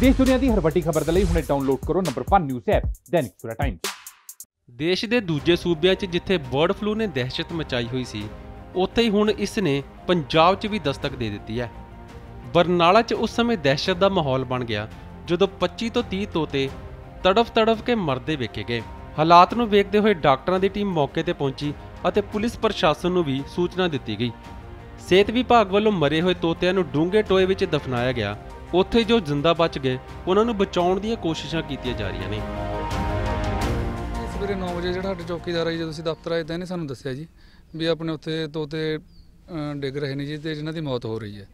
ਦੇਸ਼ ਦੁਨੀਆ ਦੀ ਹਰ ਵੱਡੀ ਖਬਰ ਦੇ ਲਈ ਹੁਣੇ ਡਾਊਨਲੋਡ ਕਰੋ ਨੰਬਰ 1 ਨਿਊਜ਼ ਐਪ ਦੈਨਿਕ ਸੂਰਾ ਟਾਈਮਜ਼। ਦੇਸ਼ ਦੇ ਦੂਜੇ ਸੂਬਿਆਂ 'ਚ ਜਿੱਥੇ ਬਰਡ ਫਲੂ ਨੇ ਦਹਿਸ਼ਤ ਮਚਾਈ ਹੋਈ ਸੀ, ਉੱਥੇ ਹੀ ਹੁਣ ਇਸ ਨੇ ਪੰਜਾਬ 'ਚ ਵੀ ਦਸਤਕ ਦੇ ਦਿੱਤੀ ਹੈ। ਬਰਨਾਲਾ 'ਚ ਉਸ ਸਮੇਂ ਦਹਿਸ਼ਤ ਦਾ ਮਾਹੌਲ ਬਣ ਗਿਆ, ਜਦੋਂ 25 ਤੋਂ 30 ਤੋਤੇ ਤੜਫ ਤੜਫ ਕੇ ਮਰਦੇ ਵੇਖੇ ਗਏ। ਹਾਲਾਤ ਨੂੰ ਵੇਖਦੇ ਹੋਏ ਡਾਕਟਰਾਂ ਦੀ ਟੀਮ ਮੌਕੇ ਤੇ ਪਹੁੰਚੀ ਅਤੇ ਪੁਲਿਸ ਪ੍ਰਸ਼ਾਸਨ ਨੂੰ ਵੀ ਸੂਚਨਾ ਦਿੱਤੀ ਗਈ। ਸਿਹਤ ਵਿਭਾਗ ਵੱਲੋਂ ਮਰੇ ਹੋਏ ਤੋਤਿਆਂ ਨੂੰ ਡੂੰਘੇ ਟੋਏ ਵਿੱਚ ਦਫਨਾਇਆ ਗਿਆ। ਉੱਥੇ ਜੋ ਜ਼ਿੰਦਾ ਬਚ ਗਏ, ਉਹਨਾਂ ਨੂੰ ਬਚਾਉਣ ਦੀਆਂ ਕੋਸ਼ਿਸ਼ਾਂ ਕੀਤੀਆਂ ਜਾ ਰਹੀਆਂ ਨੇ। ਸਵੇਰੇ 9 ਵਜੇ ਜਿਹੜਾ ਸਾਡੇ ਚੌਕੀਦਾਰ ਆ ਜੀ, ਜਦੋਂ ਅਸੀਂ ਦਫ਼ਤਰ ਆਏ ਤਾਂ ਇਹਨੇ ਸਾਨੂੰ ਦੱਸਿਆ ਜੀ ਵੀ ਆਪਣੇ ਉੱਥੇ ਤੋਤੇ ਡਿੱਗ ਰਹੇ ਨੇ ਜੀ ਤੇ ਜਿਨ੍ਹਾਂ ਦੀ ਮੌਤ ਹੋ ਰਹੀ ਹੈ।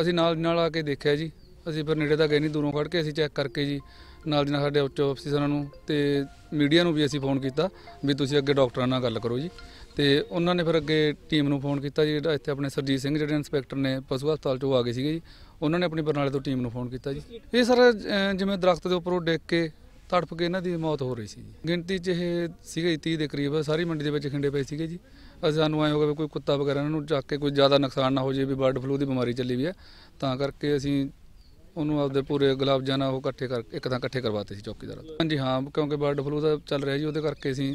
ਅਸੀਂ ਨਾਲ ਨਾਲ ਆ ਕੇ ਦੇਖਿਆ ਜੀ ਅਸੀਂ ਫਿਰ ਨੇੜੇ ਤਾਂ ਗਏ ਨਹੀਂ, ਦੂਰੋਂ ਖੜ ਕੇ ਅਸੀਂ ਚੈੱਕ ਕਰਕੇ ਜੀ, ਨਾਲ ਦੀ ਨਾਲ ਸਾਡੇ ਉੱਚ ਅਫਸਰਾਂ ਨੂੰ ਤੇ ਮੀਡੀਆ ਨੂੰ ਵੀ ਅਸੀਂ ਫੋਨ ਕੀਤਾ ਵੀ ਤੁਸੀਂ ਅੱਗੇ ਡਾਕਟਰਾਂ ਨਾਲ ਗੱਲ ਕਰੋ ਜੀ। ਤੇ ਉਹਨਾਂ ਨੇ ਫਿਰ ਅੱਗੇ ਟੀਮ ਨੂੰ ਫੋਨ ਕੀਤਾ ਜੀ, ਜਿਹੜਾ ਇੱਥੇ ਆਪਣੇ ਸਰਜੀਤ ਸਿੰਘ ਜਿਹੜੇ ਇੰਸਪੈਕਟਰ ਨੇ ਪਸ਼ੂ ਹਸਪਤਾਲ ਚੋਂ ਆ ਗਏ ਸੀਗੇ ਜੀ, ਉਹਨਾਂ ਨੇ ਆਪਣੀ ਬਰਨਾਲੇ ਤੋਂ ਟੀਮ ਨੂੰ ਫੋਨ ਕੀਤਾ ਜੀ। ਇਹ ਸਰ ਜਿਵੇਂ ਦਰਖਤ ਦੇ ਉੱਪਰੋਂ ਡਿੱਗ ਕੇ ਤੜਫ ਕੇ ਇਹਨਾਂ ਦੀ ਮੌਤ ਹੋ ਰਹੀ ਸੀ ਜੀ। ਗਿਣਤੀ 'ਚ ਇਹ ਸੀਗੇ ਜੀ 30 ਦੇ ਕਰੀਬ, ਸਾਰੀ ਮੰਡੀ ਦੇ ਵਿੱਚ ਖਿੰਡੇ ਪਏ ਸੀਗੇ ਜੀ। ਅਸੀਂ ਸਾਨੂੰ ਐਂ ਹੋ ਗਿਆ ਵੀ ਕੋਈ ਕੁੱਤਾ ਵਗੈਰਾ ਇਹਨਾਂ ਨੂੰ ਚੱਕ ਕੇ ਕੋਈ ਜ਼ਿਆਦਾ ਨੁਕਸਾਨ ਨਾ ਹੋ ਜਾਏ ਵੀ ਬਰਡ ਫਲੂ ਦੀ ਬਿਮਾਰੀ ਚੱਲੀ ਵੀ ਹੈ। ਤਾਂ ਕਰਕੇ ਅਸੀਂ ਉਹਨੂੰ ਆਪਦੇ ਪੂਰੇ ਗੁਲਾਬਜ਼ਾਂ ਨਾਲ ਉਹ ਇਕੱਠੇ ਕਰ ਇੱਕ ਤਾਂ ਇਕੱਠੇ ਕਰਵਾਤੇ ਸੀ ਚੌਕੀਦਾਰ ਹਾਂਜੀ ਹਾਂ ਕਿਉਂਕਿ ਬਰਡ ਫਲੂ ਦਾ ਚੱਲ ਰਿਹਾ ਜੀ ਉਹਦੇ ਕਰਕੇ ਅਸੀਂ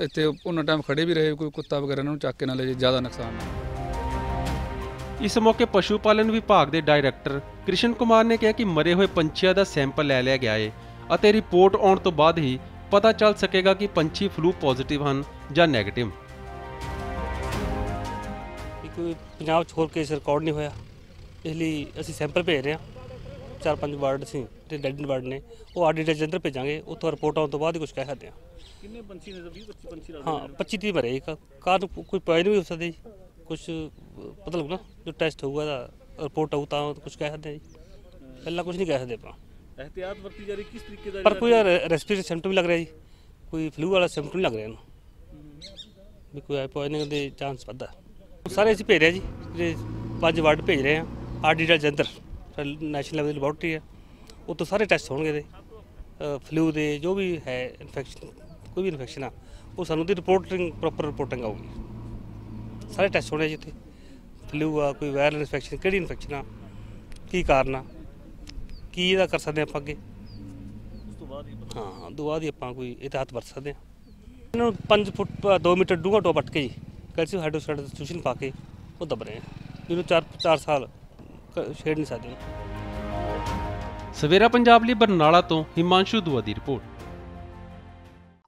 ਇੱਥੇ ਉਹਨਾਂ ਟਾਈਮ ਖੜੇ ਵੀ ਰਹੇ ਕੋਈ ਕੁੱਤਾ ਵਗੈਰਾ ਇਹਨਾਂ ਨੂੰ ਚੱਕ ਕੇ ਨਾ ਲੈ ਜੇ ਜ਼ਿਆਦਾ ਨੁਕਸਾਨ ਨਾ। ਇਸ ਮੌਕੇ ਪਸ਼ੂ ਪਾਲਣ ਵਿਭਾਗ ਦੇ ਡਾਇਰੈਕਟਰ ਕ੍ਰਿਸ਼ਨ ਕੁਮਾਰ ਨੇ ਕਿਹਾ ਕਿ ਮਰੇ ਹੋਏ ਪੰਛੀਆਂ ਦਾ ਸੈਂਪਲ ਲੈ ਲਿਆ ਗਿਆ ਹੈ ਅਤੇ ਰਿਪੋਰਟ ਆਉਣ ਤੋਂ ਬਾਅਦ ਹੀ ਪਤਾ ਚੱਲ ਸਕੇਗਾ ਕਿ ਪੰਛੀ ਫਲੂ ਪੋਜ਼ਿਟਿਵ ਹਨ ਜਾਂ 네ਗੇਟਿਵ ਕਿ ਕੋਈ ਪੰਜਾਬ 'ਚ ਹੋਰ ਕੇਸ ਰਿਕਾਰਡ ਨਹੀਂ ਹੋਇਆ ਇਸ ਲਈ ਅਸੀਂ ਸੈਂਪਲ ਭੇਜ ਰਹੇ ਹਾਂ। ਚਾਰ ਪੰਜ ਵਾਰਡ ਸੀ ਤੇ ਡੈਡ ਵਾਰਡ ਨੇ ਉਹ ਆਡੀਟਰ ਜੰਦਰ ਭੇਜਾਂਗੇ ਉੱਥੋਂ ਰਿਪੋਰਟ ਆਉਣ ਤੋਂ ਬਾਅਦ ਹੀ ਕੁਝ ਕਹਿ ਸਕਦੇ ਆ ਕਿੰਨੇ ਪੰਛੀ ਨੇ 20 25 ਪੰਛੀ ਹਾਂ 25 30 ਮਰੇ ਇੱਕ ਕਾਰ ਕੋਈ ਪੁਆਇੰਟ ਵੀ ਹੋ ਸਕਦੇ ਜੀ। ਕੁਝ ਪਤਾ ਲੱਗਣਾ ਜੋ ਟੈਸਟ ਹੋਊਗਾ ਦਾ ਰਿਪੋਰਟ ਆਊ ਤਾਂ ਕੁਝ ਕਹਿ ਸਕਦੇ ਆ ਜੀ। ਪਹਿਲਾਂ ਕੁਝ ਨਹੀਂ ਕਹਿ ਸਕਦੇ ਆਪਾਂ। ਇਹਤਿਆਤ ਵਰਤੀ ਜਾ ਰਹੀ ਕਿਸ ਤਰੀਕੇ ਦਾ ਪਰ ਕੋਈ ਰੈਸਪੀਰੇਟਰੀ ਸਿੰਪਟਮ ਲੱਗ ਰਿਹਾ ਜੀ। ਕੋਈ ਫਲੂ ਵਾਲਾ ਸਿੰਪਟਮ ਲੱਗ ਰਿਹਾ ਇਹਨੂੰ। ਵੀ ਕੋਈ ਐਪੋਇੰਟਿੰਗ ਦੇ ਚਾਂਸ ਵੱਧਾ ਸਾਰੇ ਅਸੀਂ ਭੇਜ ਰਹੇ ਜੀ ਜਿਹੜੇ ਪੰਜ ਵਾਰਡ ਭੇਜ ਰਹੇ ਆ ਆਰਡੀਟਰ ਜੰਦਰ ਨੈਸ਼ਨਲ ਲੈਵਲ ਦੀ ਲੈਬੋਰਟਰੀ ਹੈ। ਉਹ ਤੋਂ ਸਾਰੇ ਟੈਸਟ ਹੋਣਗੇ ਦੇ ਫਲੂ ਦੇ ਜੋ ਵੀ ਹੈ ਇਨਫੈਕਸ਼ਨ ਕੋਈ ਵੀ ਇਨਫੈਕਸ਼ਨ ਆ ਉਹ ਸਾਨੂੰ ਦੀ ਰਿਪੋਰਟਿੰਗ ਪ੍ਰੋਪਰ ਰਿਪੋਰਟਿੰਗ ਆਊਗੀ। ਸਾਰੇ ਟੈਸਟ ਹੋਣੇ ਜੀ ਇੱਥੇ। ਫਲੂ ਆ ਕੋਈ ਵਾਇਰਲ ਇਨਫੈਕਸ਼ਨ ਕਿਹੜੀ ਇਨਫੈਕਸ਼ਨ ਆ ਕੀ ਕਾਰਨ ਆ ਕੀ ਇਹਦਾ ਕਰ ਸਕਦੇ ਆਪਾਂ ਅੱਗੇ? ਉਸ ਤੋਂ ਬਾਅਦ ਹੀ ਹਾਂ ਹਾਂ ਹੀ ਆਪਾਂ ਕੋਈ ਇਹਤਿਆਤ ਵਰਤ ਸਕਦੇ ਹਾਂ ਇਹਨਾਂ ਨੂੰ 5 ਫੁੱਟ 2 ਮੀਟਰ ਡੂੰਘਾ ਟੋਪ ਪੱਟ ਕੇ ਜੀ ਕੈਲਸ਼ੀਅਮ ਹਾਈਡਰੋਕਸਾਈਡ ਦਾ ਸੋਲੂਸ਼ਨ ਪਾ ਕੇ ਉਹ ਦਬ ਰਹੇ ਆ। ਜਿਹਨੂੰ 4 4 ਸਾਲ ਛੇੜ ਨਹੀਂ ਸਕਦੇ। ਸਵੇਰਾ ਪੰਜਾਬ ਲਈ ਬਰਨਾਲਾ ਤੋਂ ਹਿਮਾਂਸ਼ੂ ਦੁਆ ਦੀ report.